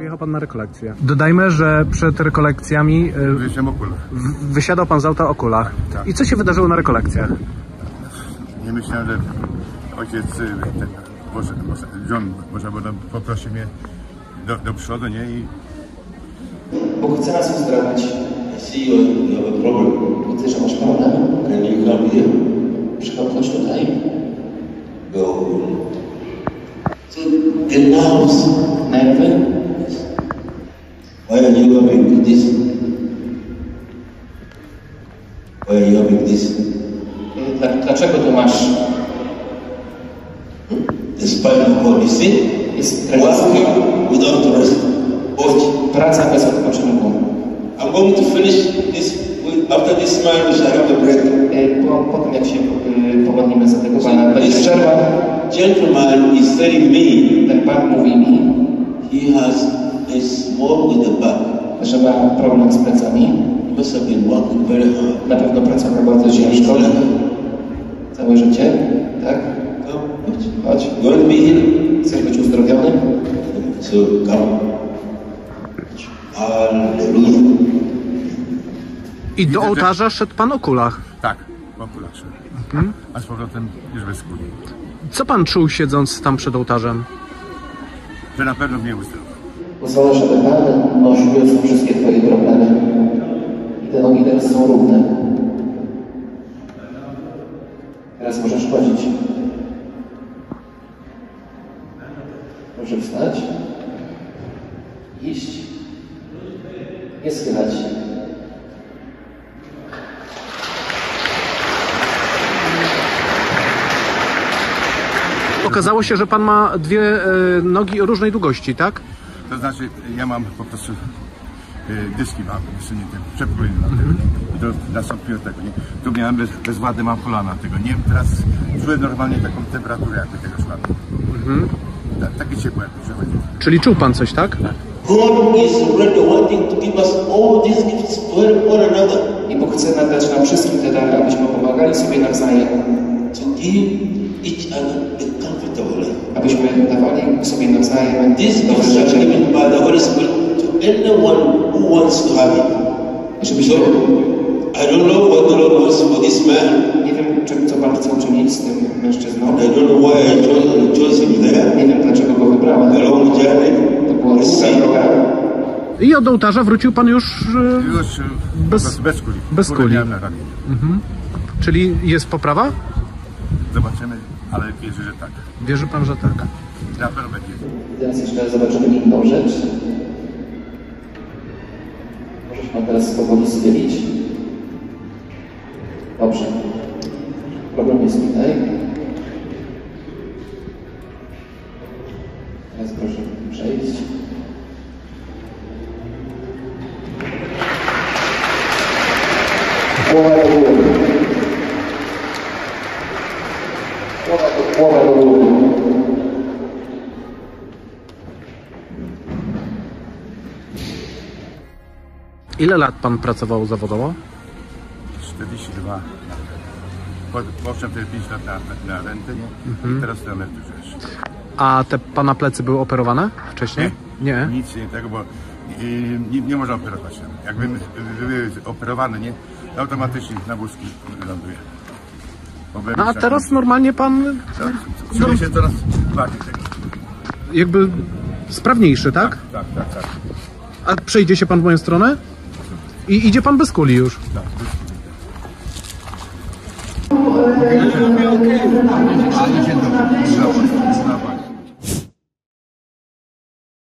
pojechał pan na rekolekcję. Dodajmy, że przed rekolekcjami y, w- wysiadał pan z auta o kulach. Tak. I co się wydarzyło na rekolekcjach? Nie myślałem, że ojciec, y, ten, może, może, John, może bo poprosi mnie do, do przodu, nie? I Bóg chce nas uzdrawiać. I see you, you have a problem. Widzę, że masz problem. Can you come here? Przychodź chodź tutaj. Go. So the nerves. Nerwy. Why are you having this? Why are you having this? Dla, dlaczego tu masz? The spinal cord, you see? Jest Working without rest. Watch. Praca bez odpoczynku. I'm going to finish this. After this we shall have a break. Y, Po, po tym, jak się y, pomodlimy za tego Pana, będzie This przerwa. gentleman is telling me Ten Pan mówi mi, he has a small with the back. że ma problem z plecami. He must have been working very hard. Na pewno pracował bardzo ciężko. Całe życie. Tak? Come. Chodź. You want to be healed? Chcesz być uzdrowiony? So come. Hallelujah. I do ołtarza szedł pan o kulach. tak, w okulach szedłem. Mhm. A z powrotem już bez kuli. Co pan czuł siedząc tam przed ołtarzem? Że na pewno mnie uzdrowi. Pozwolę, żeby Pan już wszystkie Twoje problemy. I te nogi teraz są równe. Teraz możesz chodzić. Proszę wstać. Iść. Nie schylać się. Okazało się, że pan ma dwie e, nogi o różnej długości, tak? To znaczy, ja mam po prostu y, dyski mam, jeszcze nie tym, przepłyny na tego, nie? I to nastąpiło tego, nie? Tu miałem bez, bezwładne mam kolana tego, nie? Teraz czułem normalnie taką temperaturę jakby tego szladu. Ta, takie ciepłe jakby przechodzi. Czyli czuł pan coś, tak? God is already wanting to give us all these gifts help one another. I Bóg chce nadać nam wszystkim te dary, abyśmy pomagali sobie nawzajem. To give each other life. Abyśmy dawali sobie nawzajem This dobre rzeczy. given by the Holy Spirit to anyone who wants to have it. Żebyśmy, So, I don't know what the Lord wants for this man. nie wiem, czy, co Pan chce uczynić z tym mężczyzną. I don't know why I chose, chose him there. Nie wiem, dlaczego go wybrałem. A long journey. To była długa droga. I od ołtarza wrócił pan już, e, Już y, Bez- bez, bez kuli. bez kuli. ramieniu. czyli jest poprawa? Zobaczymy, ale wierzę, że tak. Wierzy pan, że tak. Na pewno będzie. Teraz jeszcze zobaczymy inną rzecz. Możesz Pan teraz powoli schylić. Dobrze. Problem jest tutaj. Teraz proszę przejść. Głowa do góry. Głowa do, góry. Ile lat pan pracował zawodowo? 42. Po, poszedłem wtedy 5 lat na, na, na rentę, nie? I teraz to emeryturze jeszcze. A te pana plecy były operowane wcześniej? Nie. Nic nie tego, bo y, nie, nie można operować. Jakby były operowane, nie? To automatycznie na wózki ląduje. No a teraz normalnie pan Czuję się coraz bardziej tego. jakby sprawniejszy, tak? Tak, tak, tak. A przejdzie się pan w moją stronę? I idzie pan bez kuli już. tak. Ale dzień dobry. Zobacz, zobacz.